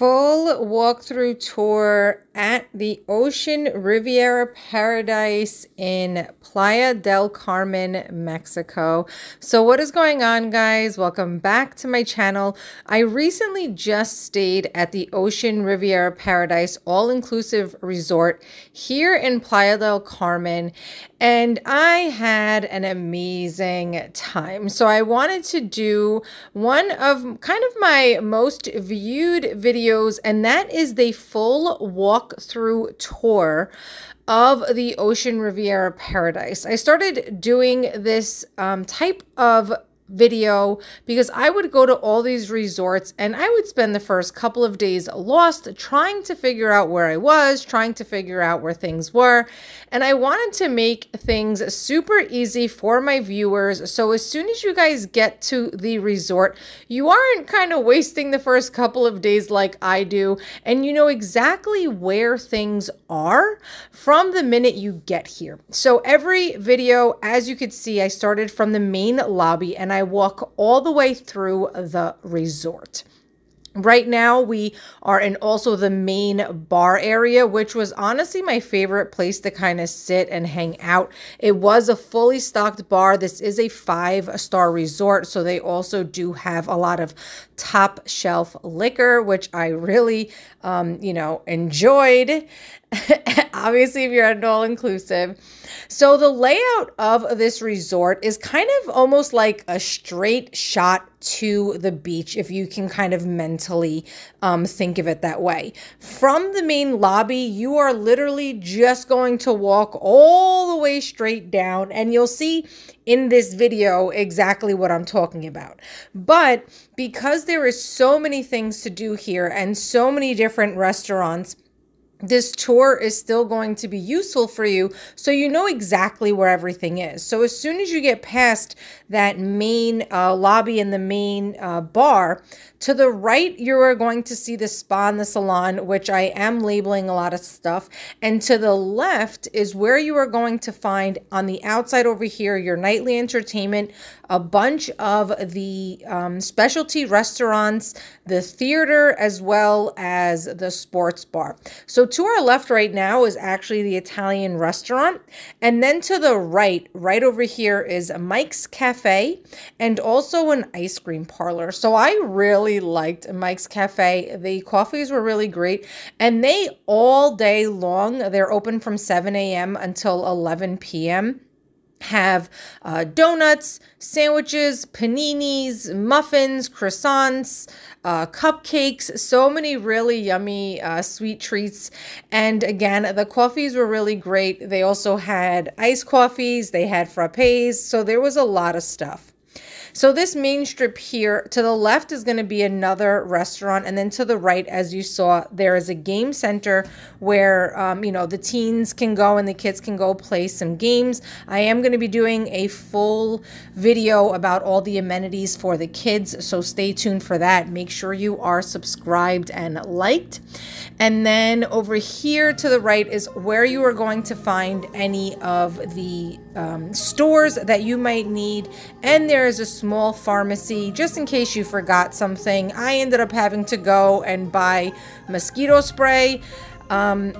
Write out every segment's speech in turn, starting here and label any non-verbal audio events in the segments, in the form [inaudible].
full walkthrough tour at the Ocean Riviera Paradise in Playa del Carmen, Mexico. So what is going on guys? Welcome back to my channel. I recently just stayed at the Ocean Riviera Paradise all-inclusive resort here in Playa del Carmen and I had an amazing time. So I wanted to do one of kind of my most viewed videos and that is the full walk-through tour of the Ocean Riviera Paradise. I started doing this um, type of video because I would go to all these resorts and I would spend the first couple of days lost trying to figure out where I was, trying to figure out where things were. And I wanted to make things super easy for my viewers. So as soon as you guys get to the resort, you aren't kind of wasting the first couple of days like I do. And you know exactly where things are from the minute you get here. So every video, as you could see, I started from the main lobby and I I walk all the way through the resort. Right now, we are in also the main bar area, which was honestly my favorite place to kind of sit and hang out. It was a fully stocked bar. This is a five star resort, so they also do have a lot of top shelf liquor, which I really, um, you know, enjoyed. [laughs] Obviously, if you're at an all inclusive. So, the layout of this resort is kind of almost like a straight shot to the beach, if you can kind of mentally um, think of it that way. From the main lobby, you are literally just going to walk all the way straight down, and you'll see in this video exactly what I'm talking about. But because there is so many things to do here and so many different restaurants, this tour is still going to be useful for you so you know exactly where everything is. So as soon as you get past that main uh, lobby and the main uh, bar, to the right, you are going to see the spa and the salon, which I am labeling a lot of stuff. And to the left is where you are going to find on the outside over here, your nightly entertainment, a bunch of the um, specialty restaurants, the theater, as well as the sports bar. So to our left right now is actually the Italian restaurant. And then to the right, right over here is Mike's Cafe and also an ice cream parlor. So I really liked Mike's Cafe. The coffees were really great. And they all day long, they're open from 7 a.m. until 11 p.m have uh, donuts, sandwiches, paninis, muffins, croissants, uh, cupcakes, so many really yummy uh, sweet treats. And again, the coffees were really great. They also had iced coffees, they had frappes, so there was a lot of stuff. So this main strip here to the left is going to be another restaurant. And then to the right, as you saw, there is a game center where, um, you know, the teens can go and the kids can go play some games. I am going to be doing a full video about all the amenities for the kids. So stay tuned for that. Make sure you are subscribed and liked. And then over here to the right is where you are going to find any of the um, stores that you might need. And there is a small pharmacy just in case you forgot something. I ended up having to go and buy mosquito spray. Um,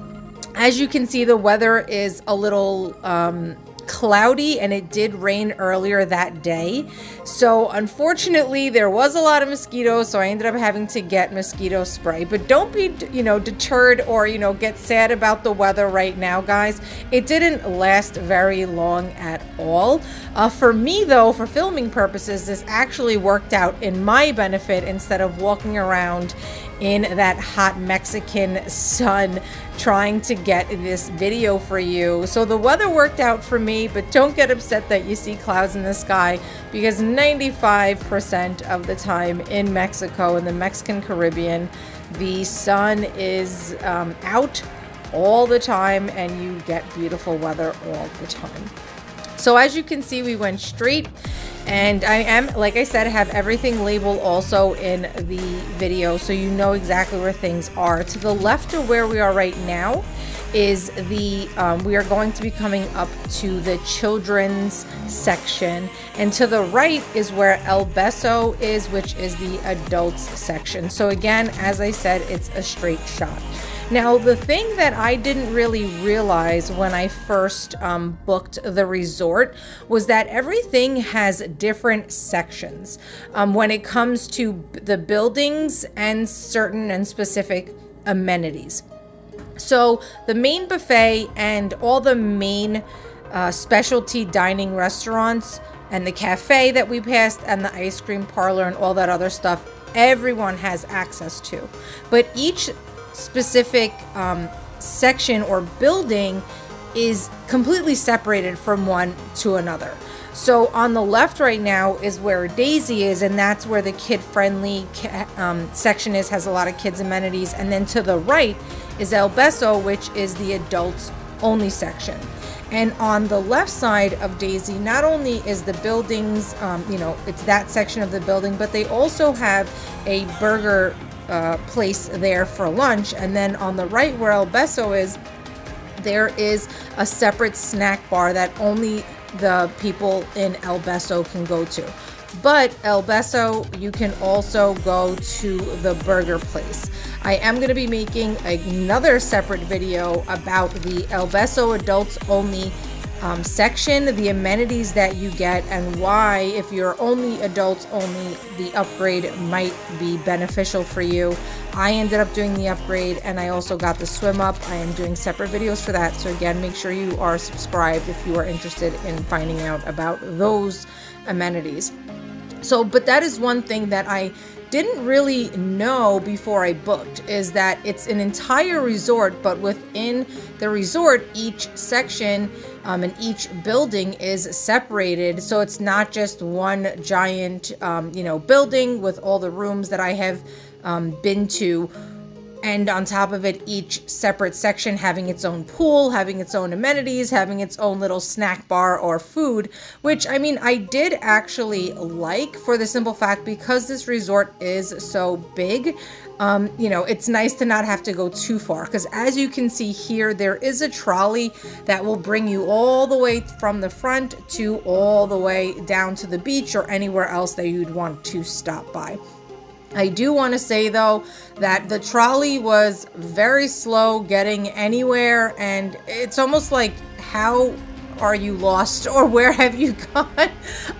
as you can see, the weather is a little um, cloudy and it did rain earlier that day. So unfortunately, there was a lot of mosquitoes, so I ended up having to get mosquito spray. But don't be, you know, deterred or, you know, get sad about the weather right now, guys. It didn't last very long at all. Uh, for me, though, for filming purposes, this actually worked out in my benefit instead of walking around in that hot Mexican sun trying to get this video for you. So the weather worked out for me, but don't get upset that you see clouds in the sky because 95% of the time in Mexico, in the Mexican Caribbean, the sun is um, out all the time and you get beautiful weather all the time. So as you can see, we went straight And I am, like I said, have everything labeled also in the video so you know exactly where things are. To the left of where we are right now is the, um, we are going to be coming up to the children's section. And to the right is where El Beso is, which is the adults section. So again, as I said, it's a straight shot. Now, the thing that I didn't really realize when I first um, booked the resort was that everything has different sections um, when it comes to the buildings and certain and specific amenities. So, the main buffet and all the main uh, specialty dining restaurants and the cafe that we passed and the ice cream parlor and all that other stuff everyone has access to. But each specific um, section or building is completely separated from one to another. So on the left right now is where Daisy is, and that's where the kid-friendly um, section is, has a lot of kids amenities. And then to the right is El Beso, which is the adults only section. And on the left side of Daisy, not only is the buildings, um, you know, it's that section of the building, but they also have a burger uh, place there for lunch. And then on the right where El Beso is, there is a separate snack bar that only the people in El Beso can go to. But El Beso, you can also go to the burger place. I am going to be making another separate video about the El Beso adults only um, section, the amenities that you get, and why, if you're only adults only, the upgrade might be beneficial for you. I ended up doing the upgrade and I also got the swim up. I am doing separate videos for that. So, again, make sure you are subscribed if you are interested in finding out about those amenities. So, but that is one thing that I didn't really know before I booked is that it's an entire resort, but within the resort, each section um, and each building is separated. So it's not just one giant, um, you know, building with all the rooms that I have um, been to and on top of it each separate section having its own pool having its own amenities having its own little snack bar or food which i mean i did actually like for the simple fact because this resort is so big um, you know, it's nice to not have to go too far because as you can see here, there is a trolley that will bring you all the way from the front to all the way down to the beach or anywhere else that you'd want to stop by. I do want to say though that the trolley was very slow getting anywhere and it's almost like how are you lost or [laughs] where have you gone? [laughs]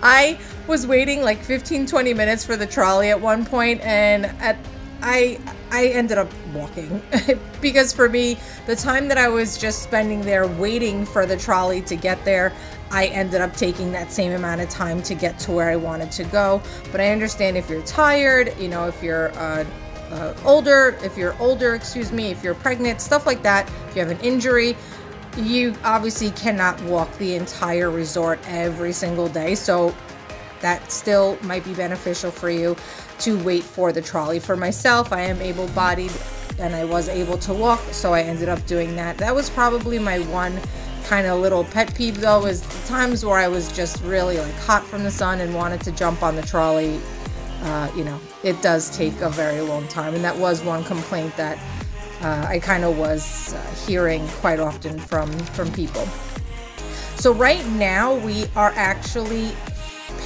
I was waiting like 15 20 minutes for the trolley at one point and at I I ended up walking [laughs] because for me the time that I was just spending there waiting for the trolley to get there I ended up taking that same amount of time to get to where I wanted to go. But I understand if you're tired, you know, if you're uh, uh, older, if you're older, excuse me, if you're pregnant, stuff like that, if you have an injury, you obviously cannot walk the entire resort every single day. So that still might be beneficial for you to wait for the trolley. For myself, I am able bodied and I was able to walk, so I ended up doing that. That was probably my one kind of little pet peeve though is times where I was just really like hot from the sun and wanted to jump on the trolley. Uh, you know, it does take a very long time, and that was one complaint that uh, I kind of was uh, hearing quite often from from people. So right now we are actually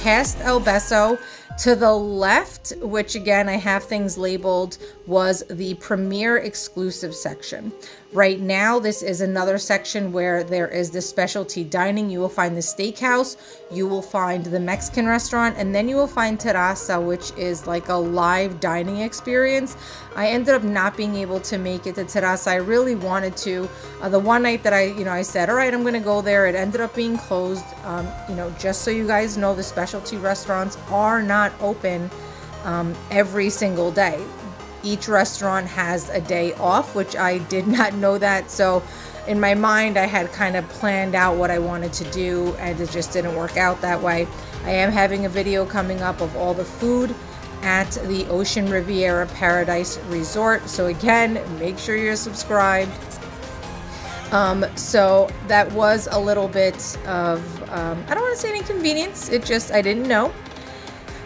past El Beso. To the left, which again I have things labeled, was the premier exclusive section. Right now, this is another section where there is the specialty dining. You will find the steakhouse, you will find the Mexican restaurant, and then you will find terraza, which is like a live dining experience. I ended up not being able to make it to terraza. I really wanted to. Uh, the one night that I, you know, I said, all right, I'm going to go there. It ended up being closed. Um, you know, just so you guys know, the specialty restaurants are not open um, every single day each restaurant has a day off, which I did [laughs] not know that. So in my mind, I had kind of planned out what I wanted to do, and it just didn't work out that way. I am having a video coming up of all the food at the Ocean Riviera Paradise Resort. So again, make sure you're subscribed. Um, so that was a little bit of, um, I don't want to say inconvenience. It just, I didn't know.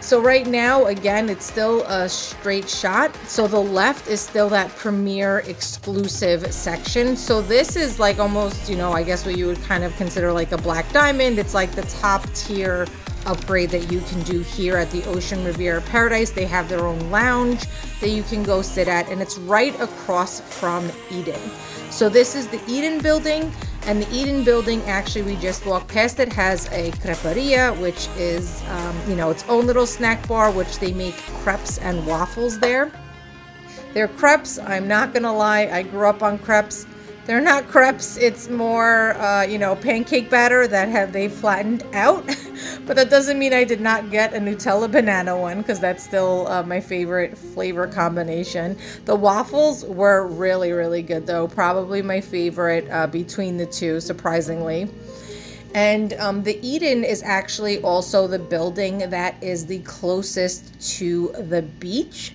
So right now, again, it's still a straight shot. So the left is still that premier exclusive section. So this is like almost, you know, I guess what you would kind of consider like a black diamond. It's like the top tier upgrade that you can do here at the Ocean Riviera Paradise. They have their own lounge that you can go sit at and it's right across from Eden. So this is the Eden building and the Eden building actually we just walked past it has a creperia which is um, you know its own little snack bar which they make crepes and waffles there. They're crepes, I'm not gonna lie, I grew up on crepes. They're not crepes, it's more, uh, you know, pancake batter that have they flattened out. [laughs] but that doesn't mean I did not get a Nutella banana one because that's still uh, my favorite flavor combination. The waffles were really, really good though. Probably my favorite uh, between the two, surprisingly. And um, the Eden is actually also the building that is the closest to the beach.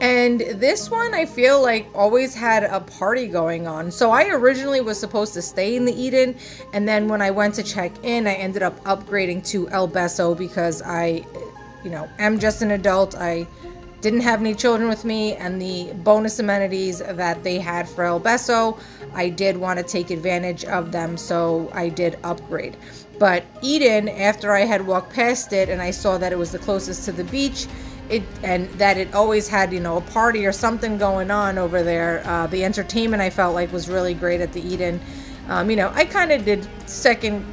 And this one I feel like always had a party going on. So I originally was supposed to stay in the Eden. And then when I went to check in, I ended up upgrading to El Beso because I, you know, am just an adult. I didn't have any children with me and the bonus amenities that they had for El Beso, I did want to take advantage of them. So I did upgrade. But Eden, after I had walked past it and I saw that it was the closest to the beach, it and that it always had you know a party or something going on over there. Uh, the entertainment I felt like was really great at the Eden. Um, you know, I kind of did second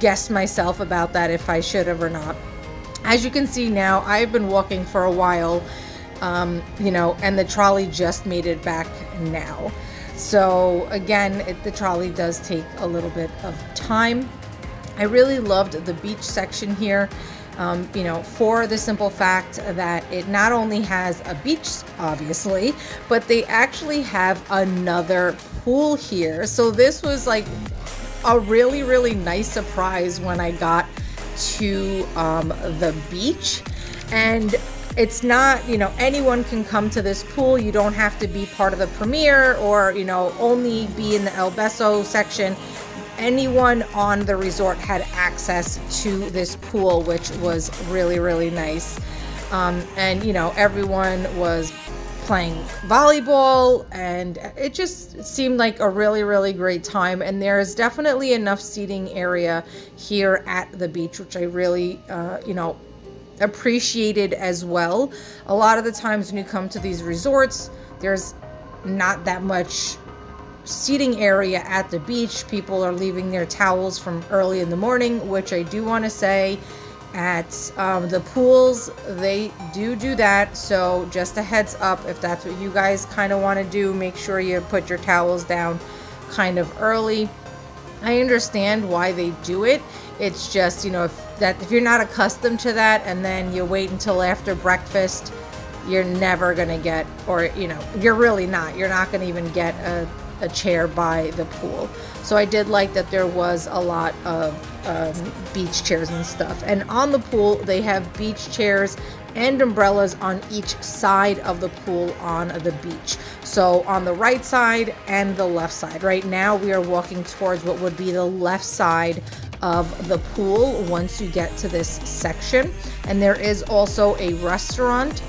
guess myself about that if I should have or not. As you can see now, I've been walking for a while, um, you know, and the trolley just made it back now. So again, it, the trolley does take a little bit of time. I really loved the beach section here. Um, you know, for the simple fact that it not only has a beach, obviously, but they actually have another pool here. So this was like a really, really nice surprise when I got to um, the beach. And it's not, you know, anyone can come to this pool. You don't have to be part of the premiere or, you know, only be in the El Beso section anyone on the resort had access to this pool, which was really, really nice. Um, and, you know, everyone was playing volleyball and it just seemed like a really really great time and there's definitely enough seating area here at the beach which i really uh, you know appreciated as well a lot of the times when you come to these resorts there's not that much seating area at the beach. People are leaving their towels from early in the morning, which I do want to say at um, the pools, they do do that. So just a heads up, if that's what you guys kind of want to do, make sure you put your towels down kind of early. I understand why they do it. It's just, you know, if that if you're not accustomed to that and then you wait until after breakfast, you're never going to get or you know, you're really not. You're not going to even get a a chair by the pool. So I did like that there was a lot of um, beach chairs and stuff. And on the pool, they have beach chairs and umbrellas on each side of the pool on the beach. So on the right side and the left side. Right now, we are walking towards what would be the left side of the pool once you get to this section. And there is also a restaurant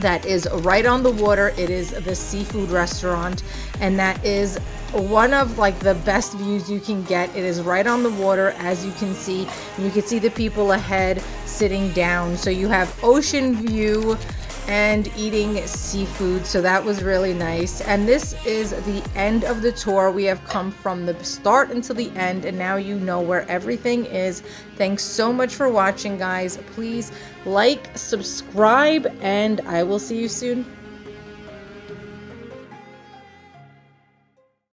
that is right on the water. It is the seafood restaurant, and that is one of like the best views you can get. It is right on the water, as you can see. You can see the people ahead sitting down. So you have ocean view and eating seafood. So that was really nice. And this is the end of the tour. We have come from the start until the end, and now you know where everything is. Thanks so much for watching, guys. Please like, subscribe, and I will see you soon.